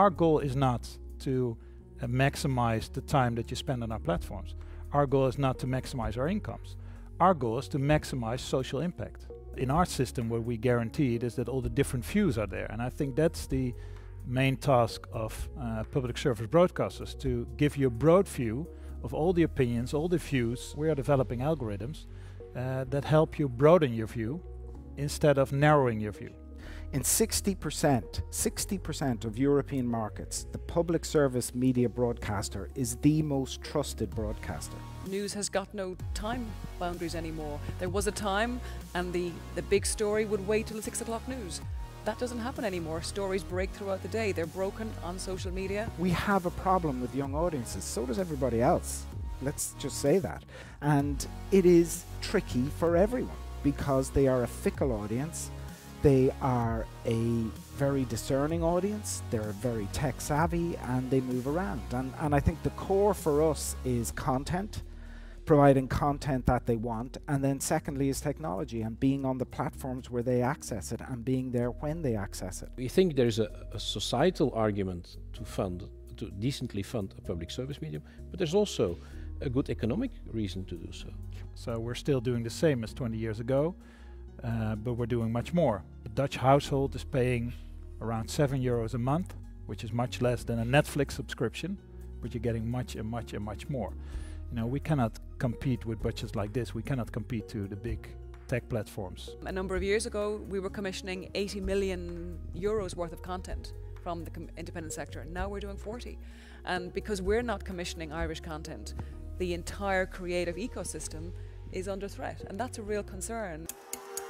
Our goal is not to uh, maximize the time that you spend on our platforms. Our goal is not to maximize our incomes. Our goal is to maximize social impact. In our system, what we guarantee is that all the different views are there, and I think that's the main task of uh, public service broadcasters to give you a broad view of all the opinions, all the views. We are developing algorithms uh, that help you broaden your view instead of narrowing your view. In 60%, 60% of European markets, the public service media broadcaster is the most trusted broadcaster. News has got no time boundaries anymore. There was a time and the, the big story would wait till the six o'clock news. That doesn't happen anymore. Stories break throughout the day. They're broken on social media. We have a problem with young audiences, so does everybody else. Let's just say that. And it is tricky for everyone because they are a fickle audience they are a very discerning audience, they're very tech savvy, and they move around. And, and I think the core for us is content, providing content that they want. And then, secondly, is technology and being on the platforms where they access it and being there when they access it. We think there is a, a societal argument to fund, to decently fund a public service medium, but there's also a good economic reason to do so. So, we're still doing the same as 20 years ago. Uh, but we're doing much more. A Dutch household is paying around 7 euros a month, which is much less than a Netflix subscription, but you're getting much and much and much more. You know, we cannot compete with budgets like this. We cannot compete to the big tech platforms. A number of years ago, we were commissioning 80 million euros worth of content from the independent sector. And now we're doing 40. And because we're not commissioning Irish content, the entire creative ecosystem is under threat. And that's a real concern.